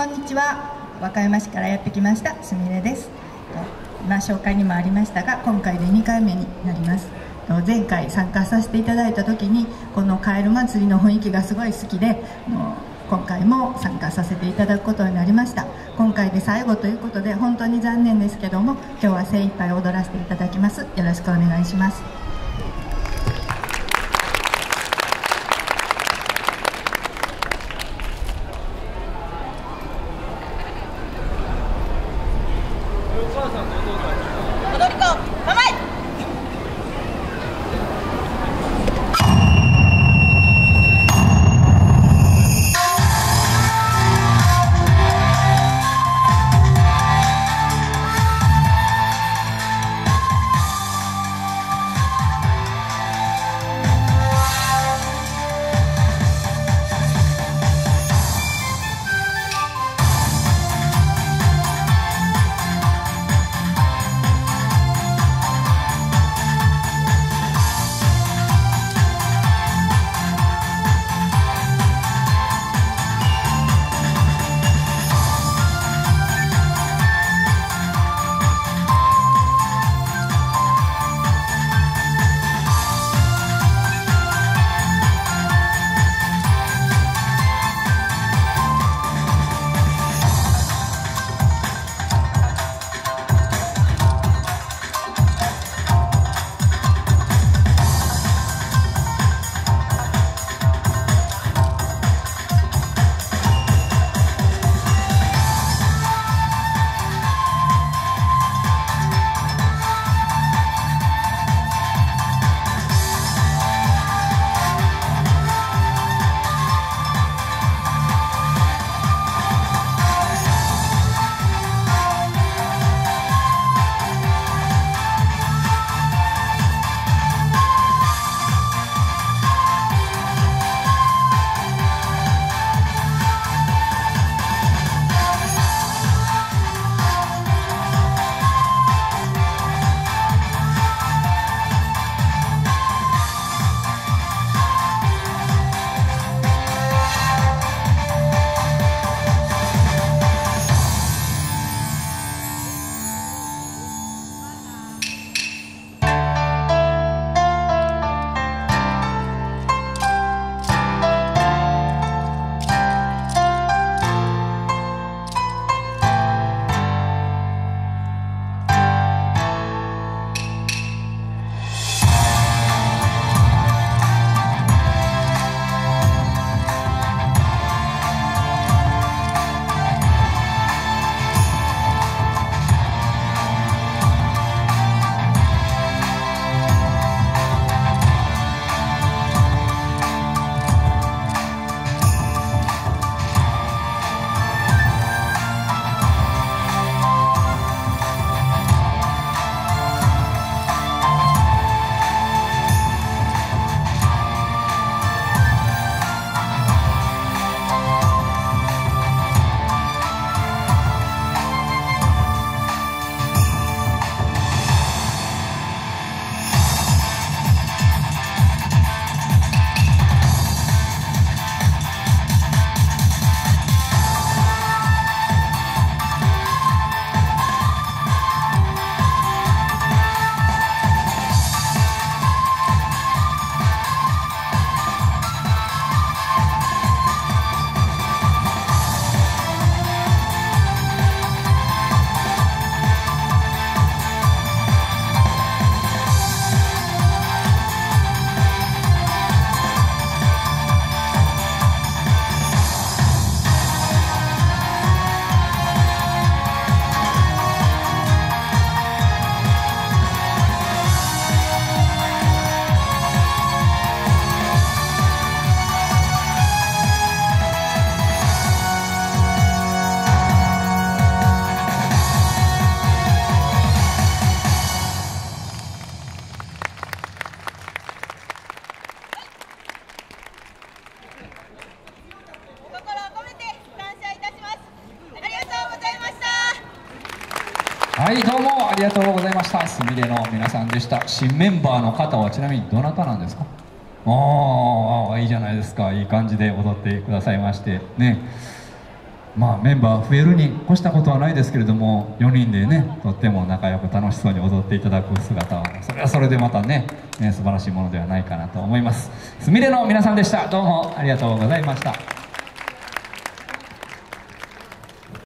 こんにちは。和歌山市からやってきましたすみれです。今紹介にもありましたが今回で2回目になります。前回参加させていただいた時にこのカエル祭りの雰囲気がすごい好きで今回も参加させていただくことになりました。今回で最後ということで本当に残念ですけども今日は精一杯踊らせていただきます。よろしくお願いします。さんのお父さんはいどうもありがとうございました。すみれの皆さんでした。新メンバーの方はちなみにどなたなんですか？ああいいじゃないですか。いい感じで踊ってくださいまして。ね。まあメンバー増えるに越したことはないですけれども4人でねとっても仲良く楽しそうに踊っていただく姿はそれはそれでまたねね素晴らしいものではないかなと思います。すみれの皆さんでした。どうもありがとうございました。